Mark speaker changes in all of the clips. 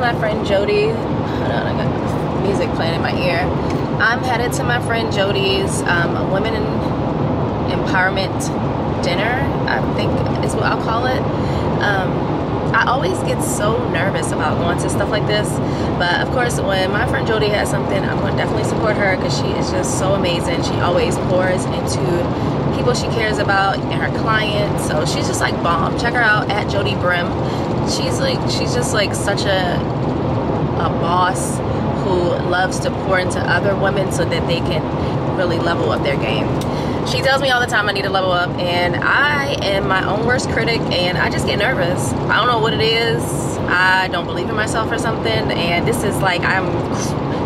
Speaker 1: to my friend Jodie. Hold on, I got music playing in my ear. I'm headed to my friend Jodie's um, Women Empowerment Dinner, I think is what I'll call it. Um, I always get so nervous about going to stuff like this. But of course, when my friend Jodie has something, I'm going to definitely support her because she is just so amazing. She always pours into people she cares about and her clients. So she's just like bomb. Check her out at Jodie Brim. She's like, she's just like such a, a boss who loves to pour into other women so that they can really level up their game she tells me all the time I need to level up and I am my own worst critic and I just get nervous. I don't know what it is. I don't believe in myself or something and this is like I'm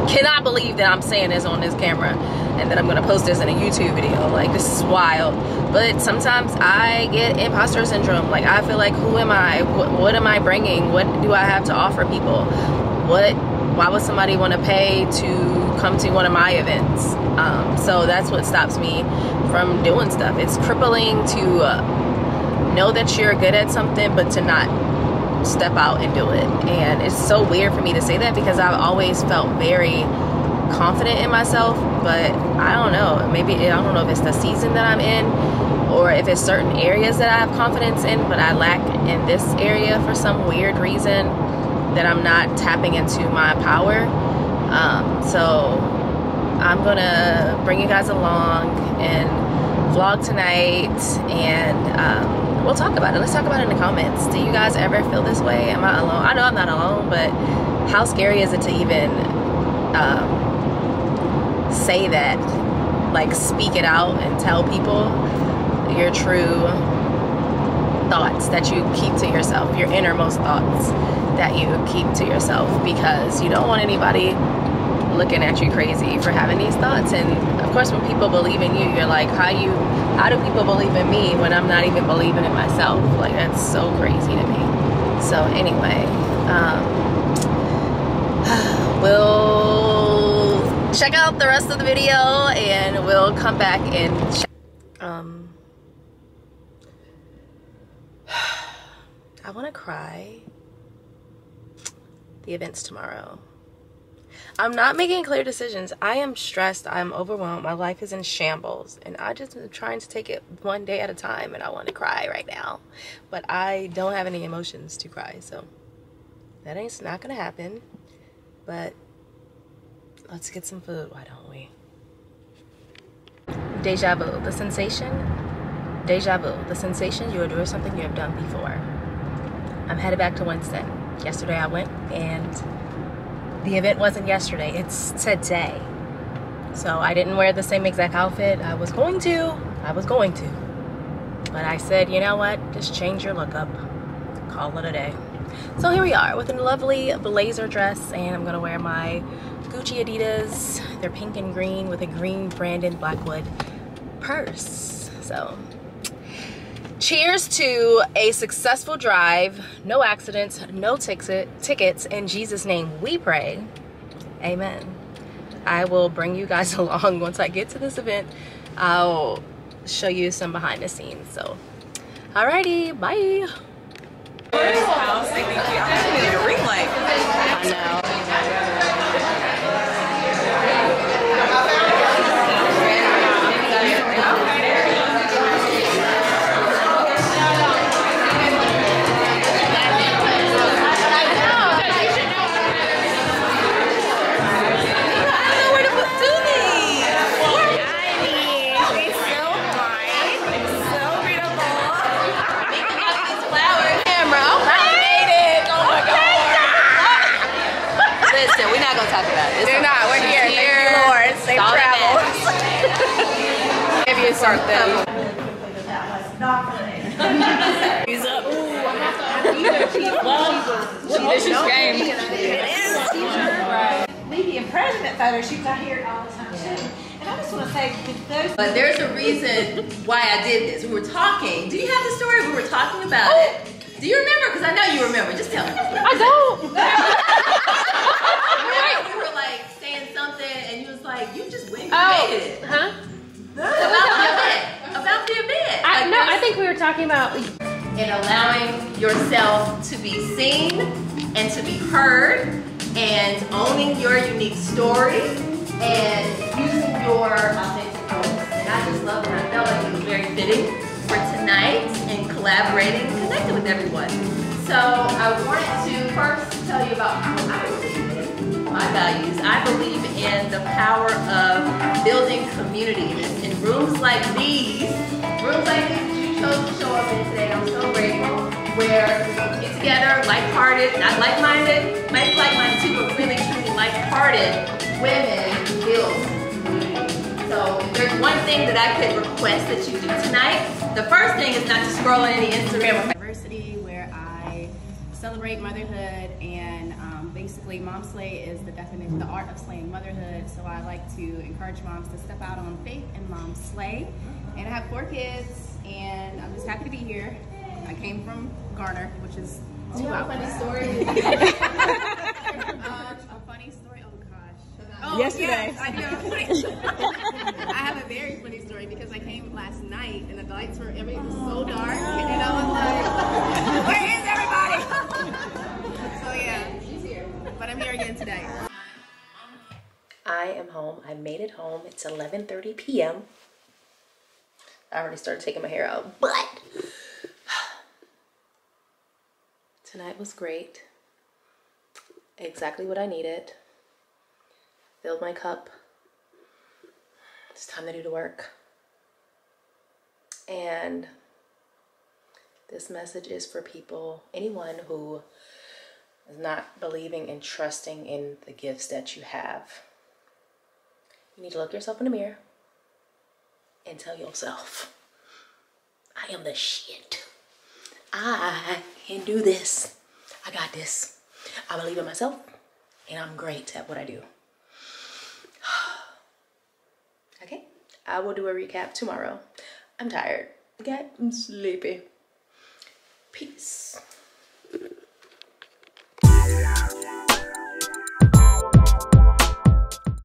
Speaker 1: cannot believe that I'm saying this on this camera and that I'm gonna post this in a YouTube video. Like this is wild. But sometimes I get imposter syndrome. Like I feel like who am I? What, what am I bringing? What do I have to offer people? What why would somebody want to pay to come to one of my events? Um, so that's what stops me from doing stuff. It's crippling to uh, know that you're good at something, but to not step out and do it. And it's so weird for me to say that because I've always felt very confident in myself, but I don't know. Maybe I don't know if it's the season that I'm in or if it's certain areas that I have confidence in, but I lack in this area for some weird reason that I'm not tapping into my power. Um, so I'm gonna bring you guys along and vlog tonight and um, we'll talk about it. Let's talk about it in the comments. Do you guys ever feel this way? Am I alone? I know I'm not alone, but how scary is it to even um, say that, like speak it out and tell people your true thoughts that you keep to yourself, your innermost thoughts that you keep to yourself because you don't want anybody looking at you crazy for having these thoughts. And of course when people believe in you you're like how you how do people believe in me when i'm not even believing in myself? Like that's so crazy to me. So anyway um, we'll check out the rest of the video and we'll come back and check. um i want to cry the events tomorrow. I'm not making clear decisions. I am stressed. I'm overwhelmed. My life is in shambles. And I just am trying to take it one day at a time. And I want to cry right now. But I don't have any emotions to cry. So that ain't not going to happen. But let's get some food. Why don't we? Deja vu. The sensation. Deja vu. The sensation you are doing something you have done before. I'm headed back to Winston yesterday I went and the event wasn't yesterday, it's today. So I didn't wear the same exact outfit. I was going to, I was going to. But I said, you know what, just change your look up, call it a day. So here we are with a lovely blazer dress and I'm gonna wear my Gucci Adidas. They're pink and green with a green Brandon Blackwood purse. So Cheers to a successful drive, no accidents, no tickets. In Jesus' name we pray. Amen. I will bring you guys along once I get to this event. I'll show you some behind the scenes. So, alrighty, bye. House, they think you, I need a ring light. I know. Start them. He's up.
Speaker 2: This is game. It
Speaker 3: is. Media president photo shoots, I hear it all the time too. And I just want to say, those.
Speaker 2: But there's a reason why I did this. We were talking. Do you have the story? We were talking about oh. it. Do you remember? Because I know you remember. Just tell me.
Speaker 1: Talking about
Speaker 2: and allowing yourself to be seen and to be heard and owning your unique story and using your authentic voice. And I just love it. I felt like it was very fitting for tonight and collaborating connecting with everyone. So I wanted to first tell you about what I believe in, my values. I believe in the power of building community. In rooms like these, rooms like these that chose to show up in today, I'm so grateful, where we get together, like-hearted, not like-minded, maybe like-minded too, but really truly like-hearted women build. So there's one thing that I could request that you do tonight, the first thing is not to scroll on any Instagram
Speaker 4: University where I celebrate motherhood and um, basically mom slay is the definition, the art of slaying motherhood. So I like to encourage moms to step out on faith and mom slay. And I have four kids and happy to be here. I came from Garner, which is two hours.
Speaker 1: funny story.
Speaker 4: Um, a funny story. Oh gosh. Oh,
Speaker 5: Yesterday.
Speaker 4: yes, I do. have a I have a very funny story because I came last night and the lights were every it was so dark and I was like, where is everybody? so yeah, she's here, but I'm here again today.
Speaker 1: I am home. I made it home. It's 11:30 p.m. I already started taking my hair out, but tonight was great. Exactly what I needed. Filled my cup. It's time to do the work. And this message is for people, anyone who is not believing and trusting in the gifts that you have. You need to look yourself in the mirror and tell yourself, I am the shit. I can do this. I got this. I believe in myself and I'm great at what I do. okay, I will do a recap tomorrow. I'm tired. Okay, I'm sleepy. Peace.